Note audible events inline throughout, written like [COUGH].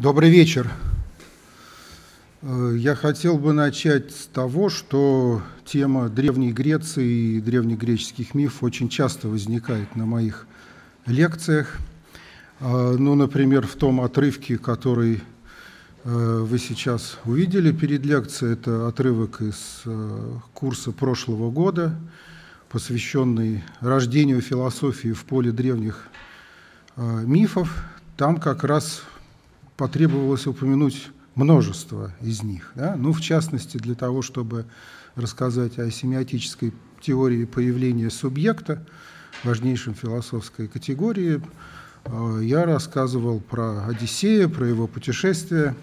Добрый вечер. Э, я хотел бы начать с того, что тема Древней Греции и древнегреческих мифов очень часто возникает на моих лекциях. Э, ну, например, в том отрывке, который э, вы сейчас увидели перед лекцией, это отрывок из курса прошлого года, посвященный рождению философии в поле древних мифов. Там как раз потребовалось упомянуть множество из них. Да? Ну, в частности, для того, чтобы рассказать о семиотической теории появления субъекта, важнейшем философской категории, э, я рассказывал про Одиссея, про его путешествия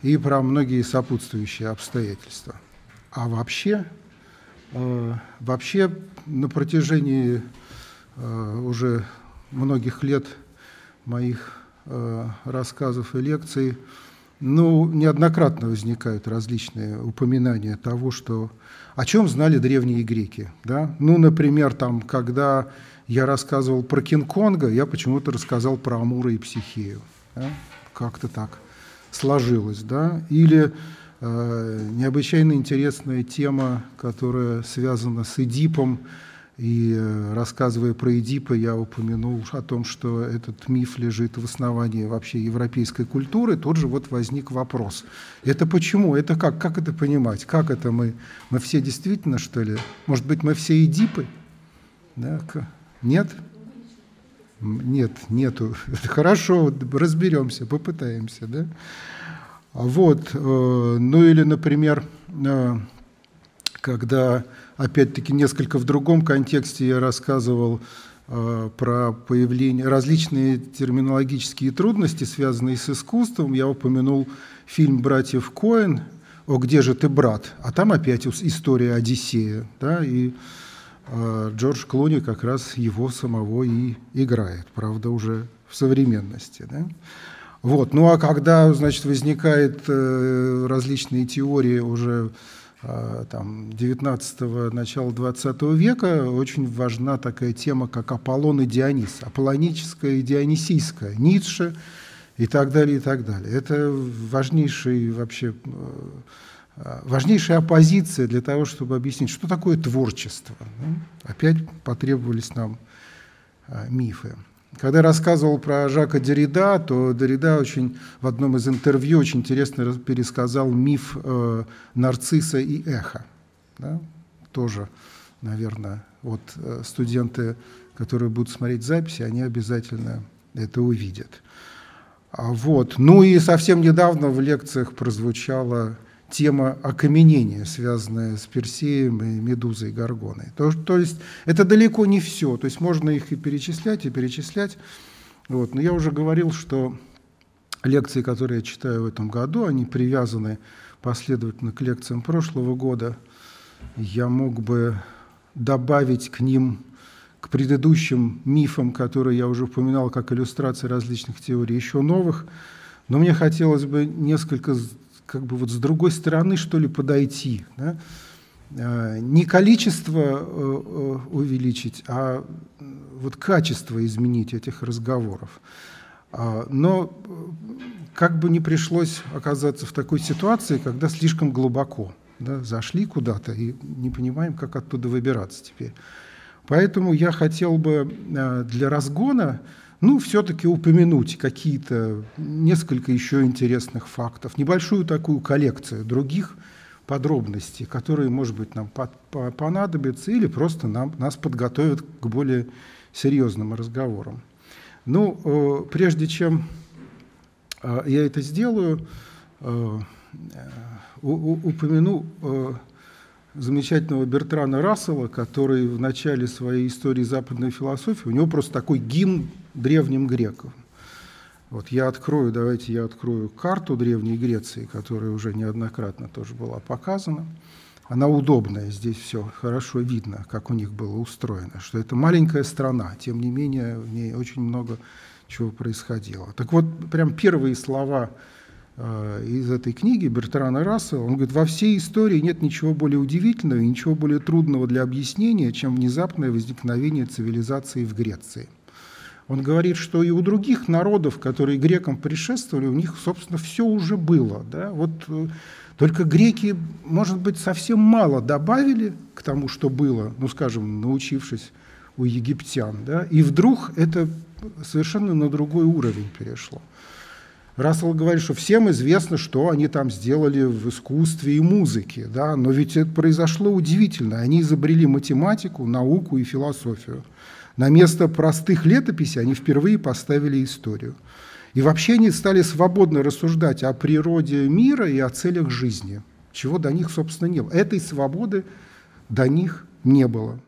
и про многие сопутствующие обстоятельства. А вообще, э, вообще на протяжении э, уже многих лет моих рассказов и лекций ну, неоднократно возникают различные упоминания того, что о чем знали древние греки. Да? Ну, например, там, когда я рассказывал про Кинг-Конга, я почему-то рассказал про Амура и Психею. Да? Как-то так сложилось. Да? Или э, необычайно интересная тема, которая связана с Эдипом, и э, рассказывая про Эдипа, я упомянул о том, что этот миф лежит в основании вообще европейской культуры. Тут же вот возник вопрос. Это почему? Это как? Как это понимать? Как это мы? Мы все действительно, что ли? Может быть, мы все Эдипы? Да? Нет? Нет, нету. [LAUGHS] Хорошо, разберемся, попытаемся. Да? Вот. Э, ну или, например, э, когда опять-таки несколько в другом контексте я рассказывал э, про появление, различные терминологические трудности, связанные с искусством. Я упомянул фильм «Братьев Коэн» «О, где же ты, брат?», а там опять история Одиссея, да, и э, Джордж Клуни как раз его самого и играет, правда, уже в современности. Да? Вот. Ну а когда значит, возникают э, различные теории уже там, 19-го, начала 20 века очень важна такая тема, как Аполлон и Дионис, аполлоническая и дионисийская, Ницше и так далее, и так далее. Это важнейший вообще э, важнейшая оппозиция для того, чтобы объяснить, что такое творчество. Опять потребовались нам э, мифы. Когда я рассказывал про Жака Деррида, то Деррида очень, в одном из интервью очень интересно пересказал миф э, нарцисса и эхо. Да? Тоже, наверное, вот э, студенты, которые будут смотреть записи, они обязательно это увидят. А вот. Ну и совсем недавно в лекциях прозвучало тема окаменения, связанная с Персеем и Медузой Горгоной. То, то есть это далеко не все, то есть можно их и перечислять, и перечислять. Вот. Но я уже говорил, что лекции, которые я читаю в этом году, они привязаны последовательно к лекциям прошлого года. Я мог бы добавить к ним, к предыдущим мифам, которые я уже упоминал, как иллюстрации различных теорий, еще новых, но мне хотелось бы несколько как бы вот с другой стороны, что ли, подойти. Да? А, не количество э, э, увеличить, а вот качество изменить этих разговоров. А, но как бы не пришлось оказаться в такой ситуации, когда слишком глубоко да, зашли куда-то и не понимаем, как оттуда выбираться теперь. Поэтому я хотел бы э, для разгона ну, все-таки упомянуть какие-то, несколько еще интересных фактов, небольшую такую коллекцию других подробностей, которые, может быть, нам понадобятся или просто нам, нас подготовят к более серьезным разговорам. Ну, э, прежде чем э, я это сделаю, э, упомяну замечательного Бертрана Рассела, который в начале своей истории западной философии, у него просто такой гимн древним грекам. Вот я открою, давайте я открою карту Древней Греции, которая уже неоднократно тоже была показана. Она удобная, здесь все хорошо видно, как у них было устроено, что это маленькая страна, тем не менее в ней очень много чего происходило. Так вот, прям первые слова из этой книги Бертрана Рассела, он говорит, во всей истории нет ничего более удивительного и ничего более трудного для объяснения, чем внезапное возникновение цивилизации в Греции. Он говорит, что и у других народов, которые грекам предшествовали, у них, собственно, все уже было. Да? Вот, э, только греки, может быть, совсем мало добавили к тому, что было, ну, скажем, научившись у египтян. Да? И вдруг это совершенно на другой уровень перешло. Рассел говорит, что всем известно, что они там сделали в искусстве и музыке, да? но ведь это произошло удивительно. Они изобрели математику, науку и философию. На место простых летописей они впервые поставили историю. И вообще они стали свободно рассуждать о природе мира и о целях жизни, чего до них, собственно, не было. Этой свободы до них не было.